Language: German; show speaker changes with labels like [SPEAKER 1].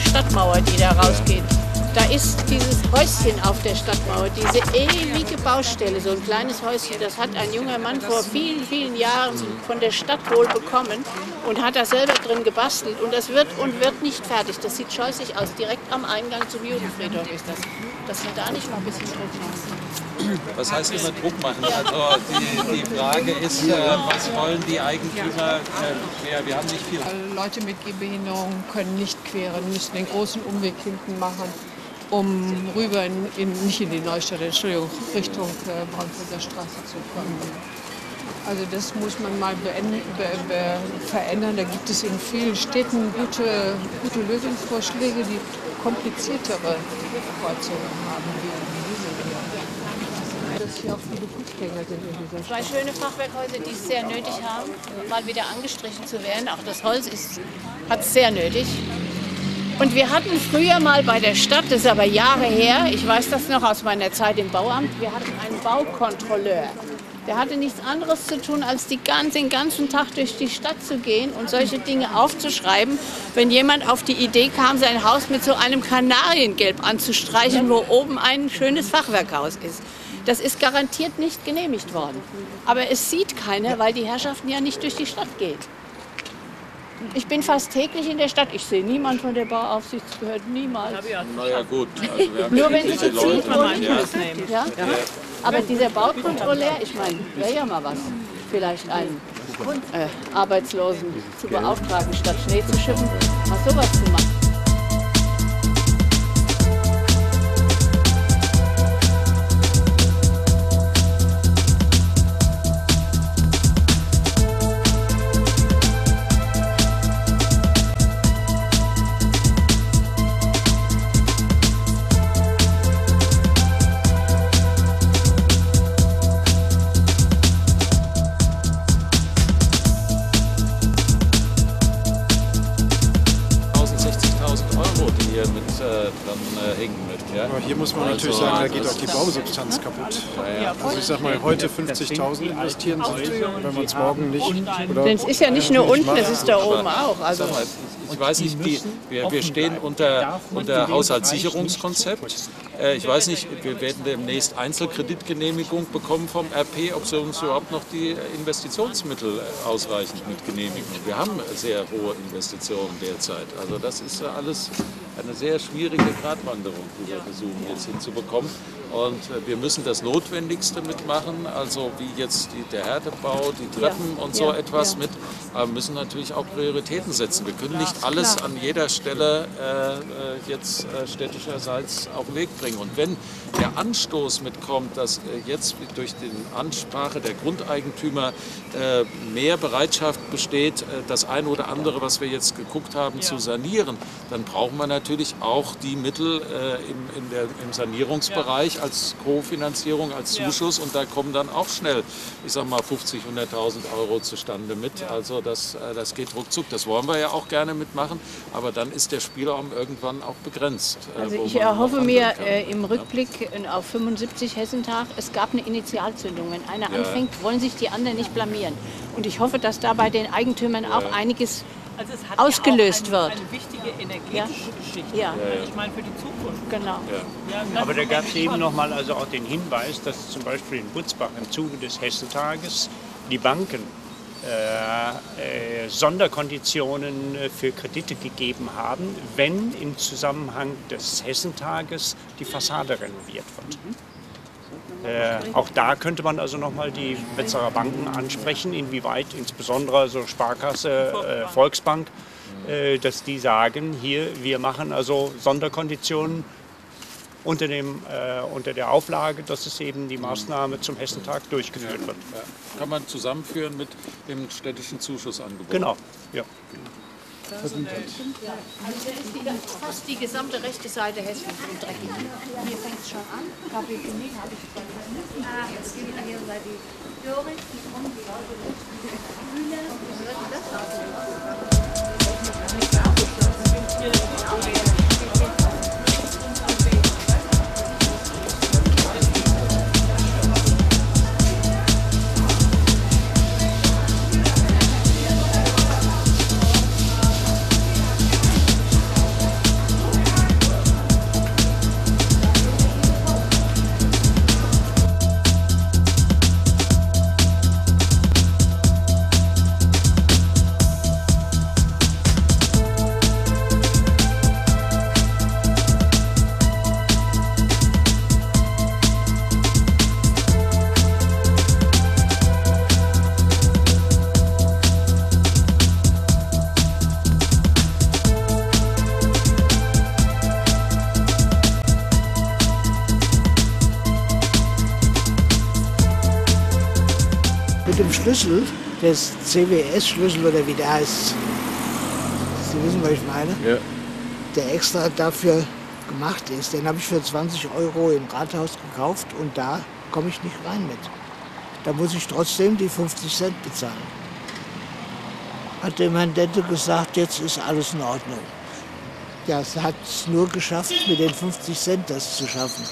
[SPEAKER 1] Stadtmauer, die da rausgeht. Da ist dieses Häuschen auf der Stadtmauer, diese ewige Baustelle, so ein kleines Häuschen, das hat ein junger Mann vor vielen, vielen Jahren von der Stadt wohl bekommen und hat da selber drin gebastelt. Und das wird und wird nicht fertig. Das sieht scheußlich aus. Direkt am Eingang zum Judenfriedhof ist das. Dass wir da nicht mal ein bisschen Druck machen.
[SPEAKER 2] Was heißt immer Druck machen? Also die, die Frage ist, äh, was wollen die Eigentümer äh? Wir haben nicht viel.
[SPEAKER 3] Leute mit Gehbehinderung können nicht queren, müssen den großen Umweg hinten machen um rüber in, in, nicht in die Neustadt, Entschuldigung, Richtung äh, Braunfurter Straße zu kommen. Also das muss man mal beenden, be, be, verändern. Da gibt es in vielen Städten gute, gute Lösungsvorschläge, die kompliziertere Kreuzonen haben, wie diese hier. Dass hier auch viele Fußgänger sind in dieser
[SPEAKER 1] Zwei
[SPEAKER 3] Stadt.
[SPEAKER 1] schöne Fachwerkhäuser, die es sehr nötig haben, mal wieder angestrichen zu werden. Auch das Holz hat es sehr nötig. Und wir hatten früher mal bei der Stadt, das ist aber Jahre her, ich weiß das noch aus meiner Zeit im Bauamt, wir hatten einen Baukontrolleur. Der hatte nichts anderes zu tun, als die ganze, den ganzen Tag durch die Stadt zu gehen und solche Dinge aufzuschreiben. Wenn jemand auf die Idee kam, sein Haus mit so einem Kanariengelb anzustreichen, wo oben ein schönes Fachwerkhaus ist. Das ist garantiert nicht genehmigt worden. Aber es sieht keiner, weil die Herrschaften ja nicht durch die Stadt geht. Ich bin fast täglich in der Stadt. Ich sehe niemand von der Bauaufsichtsbehörde, niemals.
[SPEAKER 2] Naja gut, also
[SPEAKER 1] Nur
[SPEAKER 2] ja
[SPEAKER 1] wenn sie
[SPEAKER 2] diese
[SPEAKER 1] gezielt wurden.
[SPEAKER 2] Ja.
[SPEAKER 1] Ja? Aber dieser Baukontrolleur, ich meine, wäre ja mal was. Vielleicht einen äh, Arbeitslosen zu beauftragen, statt Schnee zu schippen, mal sowas zu machen.
[SPEAKER 2] Hängen mit. Ja?
[SPEAKER 4] Aber hier muss man natürlich
[SPEAKER 2] Also,
[SPEAKER 4] sagen, da geht auch die Bausubstanz kaputt.
[SPEAKER 2] Ja, ja.
[SPEAKER 4] Also ich sag mal, heute 50.000 investieren wenn man es morgen nicht oder
[SPEAKER 1] Denn es ist ja nicht nur unten, es ist da oben auch. Also
[SPEAKER 2] Sag mal, ich weiß nicht, die, wir, wir stehen unter, unter Haushaltssicherungskonzept. Äh, ich weiß nicht, wir werden demnächst Einzelkreditgenehmigung bekommen vom RP, ob sie uns überhaupt noch die Investitionsmittel äh, ausreichend mit genehmigen. Wir haben sehr hohe Investitionen derzeit. Also das ist alles eine sehr schwierige Gratwanderung, die wir versuchen jetzt hinzubekommen. Und äh, wir müssen das Notwendigste mitmachen, also wie jetzt die, der Härtebau, die Treppen und so
[SPEAKER 1] ja,
[SPEAKER 2] etwas
[SPEAKER 1] ja.
[SPEAKER 2] mit, aber müssen natürlich auch Prioritäten setzen. Wir können nicht alles an jeder Stelle äh, äh, jetzt äh, städtischerseits auf den Weg bringen. Und wenn der Anstoß mitkommt, dass äh, jetzt durch die Ansprache der Grundeigentümer äh, mehr Bereitschaft besteht, das eine oder andere, was wir jetzt geguckt haben, zu sanieren, dann brauchen wir natürlich auch die Mittel im, der, im Sanierungsbereich als Kofinanzierung, als Zuschuss und da kommen dann auch schnell, ich sag mal, 50, 100.000 Euro zustande mit. Also das, äh, das geht ruckzuck. Das wollen wir ja auch gerne mitmachen, aber dann ist der Spielraum irgendwann auch begrenzt. äh,
[SPEAKER 1] Also ich erhoffe mir äh, im Rückblick äh, auf 75 Hessentag, es gab eine Initialzündung. Wenn einer anfängt, wollen sich die anderen nicht blamieren. Und ich hoffe, dass da bei den Eigentümern auch einiges
[SPEAKER 5] Also es hat
[SPEAKER 1] ausgelöst
[SPEAKER 5] ja auch eine,
[SPEAKER 1] wird.
[SPEAKER 5] eine wichtige energetische Geschichte.
[SPEAKER 1] Ja.
[SPEAKER 5] Ich meine für die Zukunft.
[SPEAKER 1] genau.
[SPEAKER 5] Ja,
[SPEAKER 6] Aber da gab es eben
[SPEAKER 5] toll.
[SPEAKER 6] noch mal also auch den Hinweis, dass zum Beispiel in Butzbach im Zuge des Hessentages die Banken äh, äh, Sonderkonditionen äh, für Kredite gegeben haben, wenn im Zusammenhang des Hessentages die Fassade renoviert wird. Äh, auch da könnte man also nochmal die Wetzerer Banken ansprechen, inwieweit insbesondere also Sparkasse, äh, Volksbank, äh, dass die sagen, hier, wir machen also Sonderkonditionen unter, dem, äh, unter der Auflage, dass es eben die Maßnahme zum Hessentag durchgeführt wird.
[SPEAKER 2] Kann man zusammenführen mit dem städtischen Zuschussangebot.
[SPEAKER 6] Genau, ja.
[SPEAKER 1] Also da ist die, fast die gesamte rechte Seite Hessens und dreckig. Hier fängt es schon an. Kaffee Chemie habe ich. Ah, jetzt geht hier bei die Doris, die
[SPEAKER 7] Schlüssel, der CWS-Schlüssel oder wie der heißt, Sie wissen, was ich meine,
[SPEAKER 2] Ja.
[SPEAKER 7] der extra dafür gemacht ist, den habe ich für 20 Euro im Rathaus gekauft und da komme ich nicht rein mit. Da muss ich trotzdem die 50 Cent bezahlen. Hat dem Herrn Dente gesagt, jetzt ist alles in Ordnung. Ja, es hat es nur geschafft, mit den 50 Cent das zu schaffen.